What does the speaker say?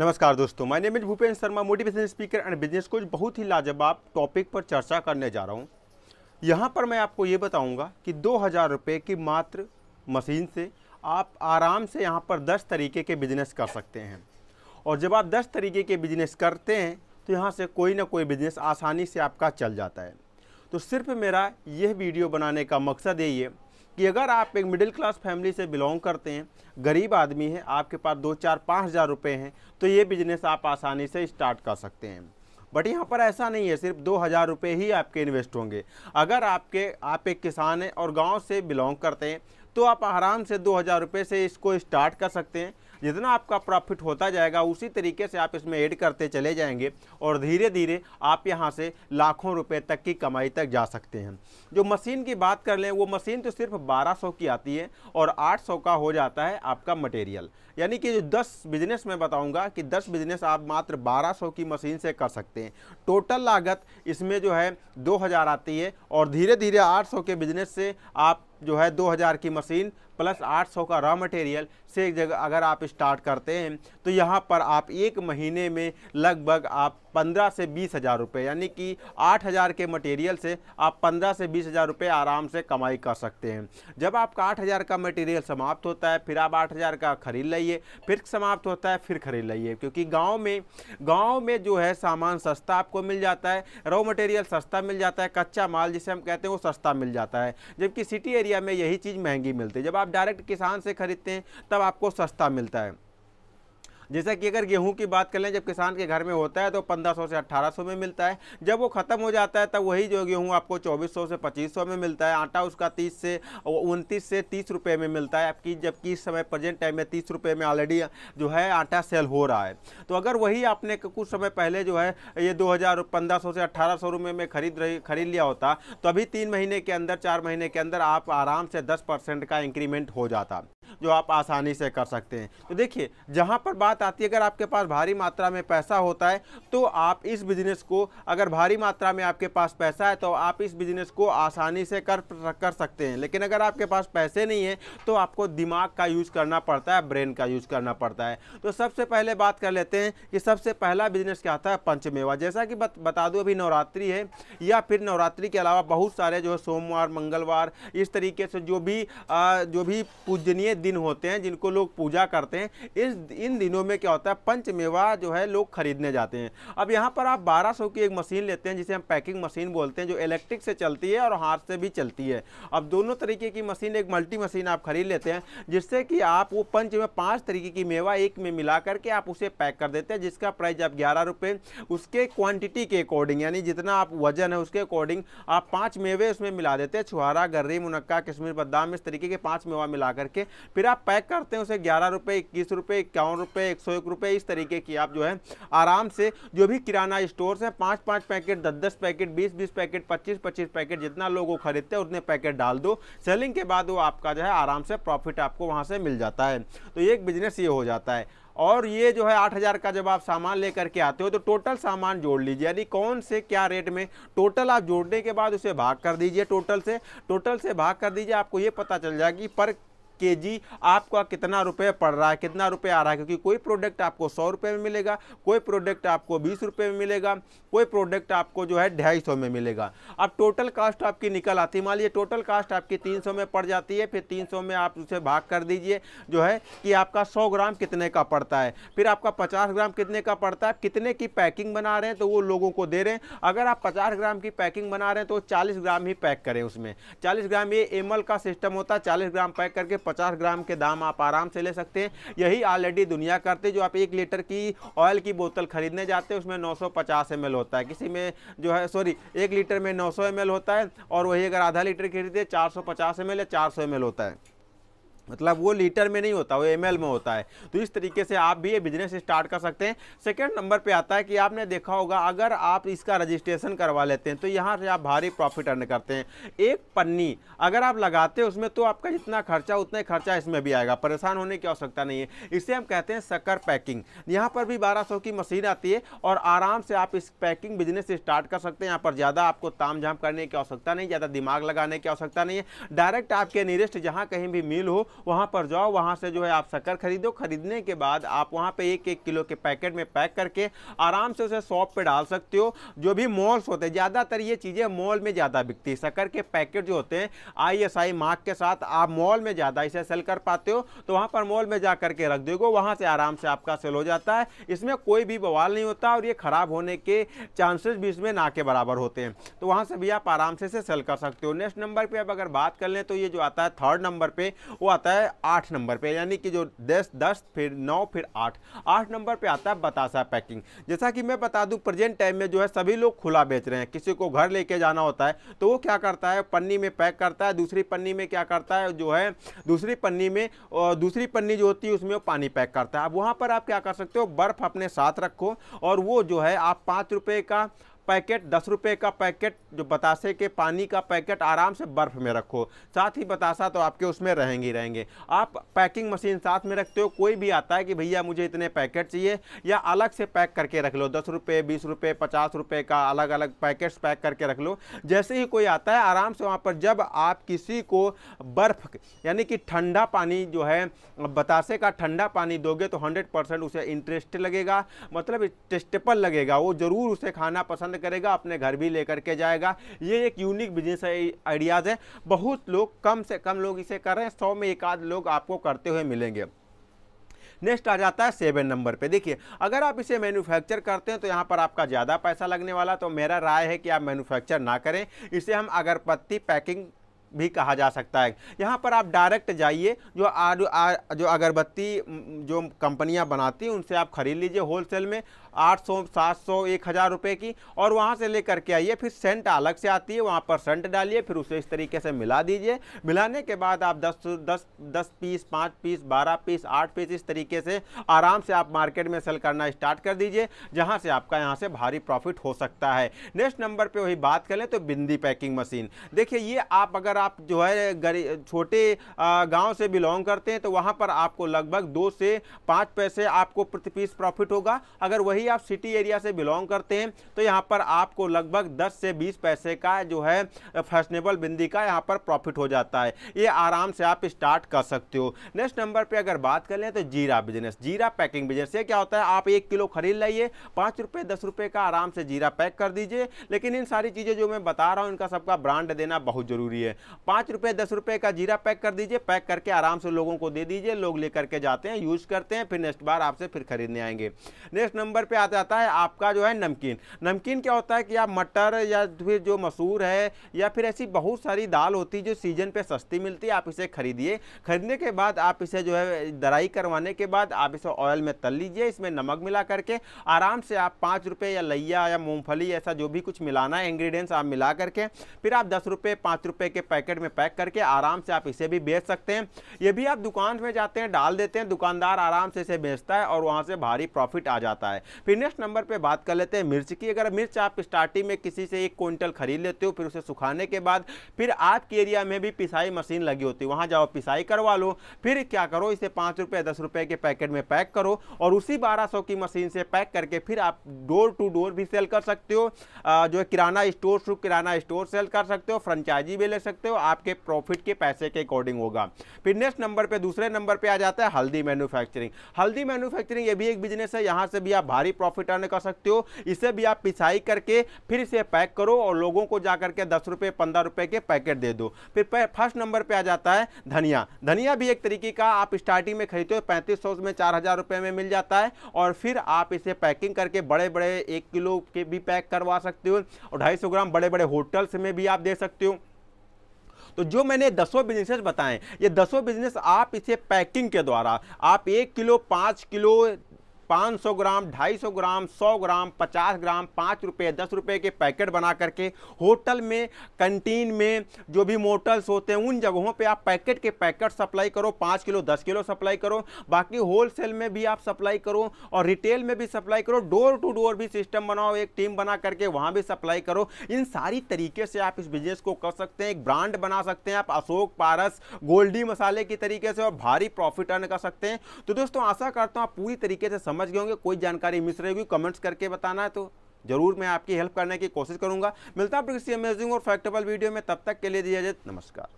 नमस्कार दोस्तों मैं name is Bhupendra Sharma motivation speaker and business coach बहुत ही लाजवाब टॉपिक पर चर्चा करने जा रहा हूँ। यहाँ पर मैं आपको ये बताऊँगा कि दो हज़ार रुपये की मात्र मशीन से आप आराम से यहाँ पर दस तरीके के बिज़नेस कर सकते हैं। और जब आप दस तरीके के बिज़नेस करते हैं तो यहाँ से कोई ना कोई बिज़नेस आसानी से आपका चल जाता है। तो सिर्फ़ मेरा यह वीडियो बनाने का मकसद यही है कि अगर आप एक मिडिल क्लास फैमिली से बिलोंग करते हैं, गरीब आदमी है, आपके पास दो, चार, पाँच हज़ार रुपये हैं तो ये बिज़नेस आप आसानी से स्टार्ट कर सकते हैं। बट यहाँ पर ऐसा नहीं है, सिर्फ़ दो हज़ार रुपये ही आपके इन्वेस्ट होंगे। अगर आपके, आप एक किसान हैं और गाँव से बिलोंग करते हैं तो आप आराम से दो हज़ार रुपये से इसको स्टार्ट कर सकते हैं। जितना आपका प्रॉफिट होता जाएगा, उसी तरीके से आप इसमें ऐड करते चले जाएँगे और धीरे धीरे आप यहाँ से लाखों रुपए तक की कमाई तक जा सकते हैं। जो मशीन की बात कर लें, वो मशीन तो सिर्फ़ 1200 की आती है और 800 का हो जाता है आपका मटेरियल यानी कि जो 10 बिज़नेस मैं बताऊँगा कि 10 बिज़नेस आप मात्र 1200 की मशीन से कर सकते हैं। टोटल लागत इसमें जो है 2000 आती है और धीरे धीरे 800 के बिज़नेस से आप जो है 2000 की मशीन प्लस 800 का रॉ मटेरियल से एक जगह अगर आप स्टार्ट करते हैं तो यहाँ पर आप एक महीने में लगभग आप 15 से बीस हज़ार रुपये, यानी कि 8000 के मटेरियल से आप 15 से बीस हज़ार रुपये आराम से कमाई कर सकते हैं। जब आपका 8000 का मटेरियल समाप्त होता है, फिर आप 8000 का खरीद लाइए फिर समाप्त होता है, फिर खरीद लाइए क्योंकि गाँव में गाँव में जो है सामान सस्ता आपको मिल जाता है रॉ मटेरियल सस्ता मिल जाता है, कच्चा माल जिसे हम कहते हैं वो सस्ता मिल जाता है। जबकि सिटी एरिया में यही चीज़ महँगी मिलती है। जब आप डायरेक्ट किसान से खरीदते हैं, तब आपको सस्ता मिलता है। जैसा कि अगर गेहूँ की बात कर लें, जब किसान के घर में होता है तो 1500 से 1800 में मिलता है। जब वो ख़त्म हो जाता है, तब वही जो गेहूँ आपको 2400 से 2500 में मिलता है। आटा उसका 30 से उनतीस से 30 रुपए में मिलता है। आपकी जबकि इस समय प्रेजेंट टाइम में 30 रुपए में ऑलरेडी जो है आटा सेल हो रहा है। तो अगर वही आपने कुछ समय पहले जो है, ये दो हज़ार से अट्ठारह सौ में खरीद रही, खरीद लिया होता तो अभी तीन महीने के अंदर, चार महीने के अंदर आप आराम से दस परसेंट का इंक्रीमेंट हो जाता। जो आप आसानी से कर सकते हैं। तो देखिए जहाँ पर बात आती है अगर आपके पास भारी मात्रा में पैसा होता है तो आप इस बिज़नेस को अगर भारी मात्रा में आपके पास पैसा है तो आप इस बिज़नेस को आसानी से कर कर सकते हैं। लेकिन अगर आपके पास पैसे नहीं है तो आपको दिमाग का यूज़ करना पड़ता है ब्रेन का यूज़ करना पड़ता है। तो सबसे पहले बात कर लेते हैं कि सबसे पहला बिज़नेस क्या आता है पंचमेवा। जैसा कि बत, बता दूँ अभी नवरात्रि है या फिर नवरात्रि के अलावा बहुत सारे जो है सोमवार मंगलवार इस तरीके से जो भी आ, जो भी पूजनीय दिन होते हैं जिनको लोग पूजा करते हैं। इस, इन दिनों में क्या होता है, पंचमेवा जो है, लोग खरीदने जाते हैं। अब यहाँ पर आप 1200 की एक मशीन लेते हैं, जिसे हम पैकिंग मशीन बोलते हैं, जो इलेक्ट्रिक से चलती है और हाथ से भी चलती है। अब दोनों तरीके की मशीन, एक मल्टी मशीन आप खरीद लेते हैं, जिससे कि आप वो पंच में पाँच तरीके की मेवा एक में मिला करके आप उसे पैक कर देते हैं, जिसका प्राइस आप ग्यारह रुपये उसके क्वान्टिटी के अकॉर्डिंग यानी जितना आप वज़न है उसके अकॉर्डिंग आप पाँच मेवे उसमें मिला देते हैं। छुहारा, गर्री, मुनक्का, कश्मीर बदाम इस तरीके के पाँच मेवा मिला करके। फिर आप पैक करते हैं उसे ग्यारह रुपये इक्कीस रुपये इक्यावन रुपये एक सौ एक रुपये इस तरीके की आप जो है आराम से जो भी किराना स्टोर हैं पाँच पाँच पैकेट दस दस पैकेट बीस बीस पैकेट पच्चीस पच्चीस पैकेट जितना लोग वो खरीदते हैं, उतने पैकेट डाल दो। सेलिंग के बाद वो आपका जो है आराम से प्रॉफिट आपको वहाँ से मिल जाता है। तो एक बिज़नेस ये हो जाता है। और ये जो है आठ हज़ार का जब आप सामान लेकर के आते हो तो टोटल सामान जोड़ लीजिए। यानी कौन से क्या रेट में टोटल आप जोड़ने के बाद उसे भाग कर दीजिए टोटल से। टोटल से भाग कर दीजिए, आपको ये पता चल जाएगा कि पर के जी आपका कितना रुपये पड़ रहा है, कितना रुपये आ रहा है, क्योंकि कोई प्रोडक्ट आपको सौ रुपये में मिलेगा, कोई प्रोडक्ट आपको बीस रुपये में मिलेगा, कोई प्रोडक्ट आपको जो है ढाई सौ में मिलेगा। अब टोटल कास्ट आपकी निकल आती है। मान लीजिए टोटल कास्ट आपकी तीन सौ में पड़ जाती है, फिर तीन सौ में आप उसे भाग कर दीजिए, जो है कि आपका सौ ग्राम कितने का पड़ता है। फिर आपका पचास ग्राम कितने का पड़ता है, कितने की पैकिंग बना रहे हैं तो वो लोगों को दे रहे हैं। अगर आप पचास ग्राम की पैकिंग बना रहे हैं तो चालीस ग्राम ही पैक करें उसमें। चालीस ग्राम ये एमएल का सिस्टम होता है, चालीस ग्राम पैक करके पचास ग्राम के दाम आप आराम से ले सकते हैं। यही ऑलरेडी दुनिया करते जो आप एक लीटर की ऑयल की बोतल खरीदने जाते हैं, उसमें नौ सौ होता है। किसी में जो है सॉरी एक लीटर में नौ सौ होता है और वही अगर आधा लीटर खरीदे 450 ml या चार सौ होता है। मतलब वो लीटर में नहीं होता, वो एमएल में होता है। तो इस तरीके से आप भी ये बिज़नेस स्टार्ट कर सकते हैं। सेकेंड नंबर पे आता है कि आपने देखा होगा, अगर आप इसका रजिस्ट्रेशन करवा लेते हैं तो यहाँ से आप भारी प्रॉफिट अर्न करते हैं। एक पन्नी, अगर आप लगाते हैं उसमें तो आपका जितना खर्चा, उतना ही खर्चा इसमें भी आएगा। परेशान होने की आवश्यकता नहीं है। इसे हम कहते हैं शक्कर पैकिंग यहाँ पर भी बारह की मशीन आती है और आराम से आप इस पैकिंग बिज़नेस स्टार्ट कर सकते हैं। यहाँ पर ज़्यादा आपको ताम झाम करने की आवश्यकता नहीं, ज़्यादा दिमाग लगाने की आवश्यकता नहीं है। डायरेक्ट आपके नियरेस्ट जहाँ कहीं भी मिल हो वहाँ पर जाओ, वहाँ से जो है आप शक्कर खरीदो। खरीदने के बाद आप वहाँ पे एक एक किलो के पैकेट में पैक करके आराम से उसे शॉप पे डाल सकते हो। जो भी मॉल्स होते हैं, ज़्यादातर ये चीज़ें मॉल में ज़्यादा बिकती है। शक्कर के पैकेट जो होते हैं, आई एस आई मार्क के साथ आप मॉल में ज़्यादा इसे सेल कर पाते हो। तो वहाँ पर मॉल में जा करके रख दोगे, वहाँ से आराम से आपका सेल हो जाता है। इसमें कोई भी बवाल नहीं होता और ये ख़राब होने के चांसेस भी इसमें ना के बराबर होते हैं। तो वहाँ से भी आप आराम से इसे सेल कर सकते हो। नेक्स्ट नंबर पर अब अगर बात कर लें तो ये जो आता है, थर्ड नंबर पर वो आता है आठ नंबर पे, यानी कि जो दस दस, फिर नौ, फिर आठ। आठ नंबर पे आता है बतासा पैकिंग। जैसा कि मैं बता दूँ, प्रेजेंट टाइम में जो है सभी लोग खुला बेच रहे हैं। किसी को घर लेके जाना होता है तो वो क्या करता है? पन्नी में पैक करता है, दूसरी पन्नी में क्या करता है? जो है, दूसरी पन्नी में दूसरी पन्नी जो होती है, उसमें वो पानी पैक करता है। अब वहाँ पर आप क्या कर सकते हो? बर्फ़ अपने साथ रखो, और वो जो है, आप पाँच का पैकेट, दस रुपये का पैकेट, जो बतासे के पानी का पैकेट आराम से बर्फ़ में रखो। साथ ही बतासा तो आपके उसमें रहेंगे ही रहेंगे। आप पैकिंग मशीन साथ में रखते हो, कोई भी आता है कि भैया मुझे इतने पैकेट चाहिए, या अलग से पैक करके रख लो, दस रुपये बीस रुपये पचास रुपये का अलग अलग पैकेट्स पैक करके रख लो। जैसे ही कोई आता है, आराम से वहाँ पर जब आप किसी को बर्फ़, यानी कि ठंडा पानी जो है, बतासे का ठंडा पानी दोगे तो हंड्रेड उसे इंटरेस्ट लगेगा मतलब टेस्टेबल लगेगा, वो ज़रूर उसे खाना पसंद करेगा अपने घर भी लेकर के जाएगा। ये एक यूनिक बिज़नेस आइडियाज़ है। बहुत लोग कम से कम लोग इसे कर रहे हैं सौ में एक आध लोग आपको करते हुए मिलेंगे। नेक्स्ट आ जाता है सेवन नंबर पे। देखिए अगर आप इसे मैन्युफैक्चर करते हैं तो यहाँ पर आपका ज़्यादा पैसा लगने वाला तो मेरा राय है कि आप मैन्युफैक्चर ना करें। इसे हम अगरबत्ती पैकिंग भी कहा जा सकता है। यहाँ पर आप डायरेक्ट जाइए जो आ, जो अगरबत्ती जो कंपनियाँ बनाती हैं उनसे आप खरीद लीजिए होलसेल में। आठ सौ, सात सौ, एक हज़ार रुपये की। और वहाँ से लेकर के आइए, फिर सेंट अलग से आती है, वहाँ पर सेंट डालिए, फिर उसे इस तरीके से मिला दीजिए। मिलाने के बाद आप दस दस दस पीस, पाँच पीस, बारह पीस, आठ पीस इस तरीके से आराम से आप मार्केट में सेल करना स्टार्ट कर दीजिए, जहाँ से आपका यहाँ से भारी प्रॉफिट हो सकता है। नेक्स्ट नंबर पर वही बात करें तो बिंदी पैकिंग मशीन। देखिए, ये आप अगर आप जो है छोटे गाँव से बिलोंग करते हैं तो वहाँ पर आपको लगभग दो से पाँच पैसे आपको प्रति पीस प्रॉफिट होगा। अगर वही आप सिटी एरिया से बिलोंग करते हैं तो यहाँ पर आपको लगभग 10 से 20 पैसे का जो है फैशनेबल बिंदी का यहाँ पर प्रॉफिट हो जाता है। ये आराम से आप स्टार्ट कर सकते हो। नेक्स्ट नंबर पे अगर बात कर लें तो जीरा बिज़नेस जीरा पैकिंग बिज़नेस ये क्या होता है, आप एक किलो खरीद लाइए, पाँच रुपये दस रुपये का आराम से जीरा पैक कर दीजिए। लेकिन इन सारी चीज़ें जो मैं बता रहा हूँ, इनका सबका ब्रांड देना बहुत ज़रूरी है। पाँच रुपये दस रुपये का जीरा पैक कर दीजिए पैक करके आराम से लोगों को दे दीजिए, लोग लेकर के जाते हैं यूज़ करते हैं, फिर नेक्स्ट बार आपसे फिर खरीदने आएँगे। नेक्स्ट नंबर पे आ जाता है आपका जो है नमकीन। नमकीन क्या होता है कि आप मटर या फिर जो मसूर है या फिर ऐसी बहुत सारी दाल होती है जो सीज़न पे सस्ती मिलती है, आप इसे खरीदिए। खरीदने के बाद आप इसे जो है दराई करवाने के बाद आप इसे ऑयल में तल लीजिए, इसमें नमक मिला करके। आराम से आप पाँच रुपये या लैया या मूँगफली ऐसा जो भी कुछ मिलाना है इंग्रीडियंट्स आप मिला करके, फिर आप दस रुपये पाँच रुपये के पैकेट में पैक करके आराम से आप इसे भी बेच सकते हैं। ये भी आप दुकान में जाते हैं, डाल देते हैं, दुकानदार आराम से इसे बेचता है और वहाँ से भारी प्रॉफिट आ जाता है। फिर नेक्स्ट नंबर पे बात कर लेते हैं मिर्च की। अगर मिर्च आप स्टार्टिंग में किसी से एक क्विंटल खरीद लेते हो, फिर उसे सुखाने के बाद फिर आपके एरिया में भी पिसाई मशीन लगी होती है, वहाँ जाओ पिसाई करवा लो। फिर क्या करो, इसे पाँच रुपये दस रुपये के पैकेट में पैक करो और उसी बारह सौ की मशीन से पैक करके फिर आप डोर टू डोर भी सेल कर सकते हो। जो kirana store to kirana store sell कर सकते हो फ्रेंचाइजी भी ले सकते हो, आपके प्रॉफिट के पैसे के अकॉर्डिंग होगा। फिर नेक्स्ट नंबर पर दूसरे नंबर पर आ जाता है हल्दी मैन्युफैक्चरिंग हल्दी मैन्युफैक्चरिंग ये भी एक बिज़नेस है, यहाँ से भी आप भारी प्रॉफिट अर्न कर सकते हो। इसे भी आप पिसाई करके फिर इसे पैक करो और लोगों को जा करके दस रुपये पंद्रह रुपये के पैकेट दे दो। फिर फ़र्स्ट नंबर पे आ जाता है धनिया। धनिया भी एक तरीके का आप स्टार्टिंग में खरीदते हो, पैंतीस सौ में चार हज़ार रुपये में मिल जाता है और फिर आप इसे पैकिंग करके बड़े बड़े एक किलो के भी पैक करवा सकते हो और ढाई ग्राम बड़े बड़े होटल्स में भी आप दे सकते हो। तो जो मैंने दसों बिजनेसेस बताएँ, ये दसों बिज़नेस आप इसे पैकिंग के द्वारा, आप एक किलो, पाँच किलो 500 ग्राम 250 ग्राम 100 ग्राम 50 ग्राम, पाँच रुपये दस रुपये के पैकेट बना करके होटल में, कंटीन में जो भी मोटल्स होते हैं, उन जगहों पे आप पैकेट के पैकेट सप्लाई करो, पाँच किलो, दस किलो सप्लाई करो, बाकी होलसेल में भी आप सप्लाई करो और रिटेल में भी सप्लाई करो, डोर टू डोर भी सिस्टम बनाओ, एक टीम बना करके वहाँ भी सप्लाई करो। इन सारी तरीके से आप इस बिज़नेस को कर सकते हैं, एक ब्रांड बना सकते हैं आप, अशोक पारस गोल्डी मसाले की तरीके से और भारी प्रॉफिट अर्न कर सकते हैं। तो दोस्तों, आशा करता हूँ आप पूरी तरीके से समझ गए होंगे, कोई जानकारी मिस रहेगी कमेंट्स करके बताना है तो ज़रूर मैं आपकी हेल्प करने की कोशिश करूँगा। मिलता हूँ किसी अमेजिंग और फैक्टेबल वीडियो में, तब तक के लिए दिया जाए नमस्कार।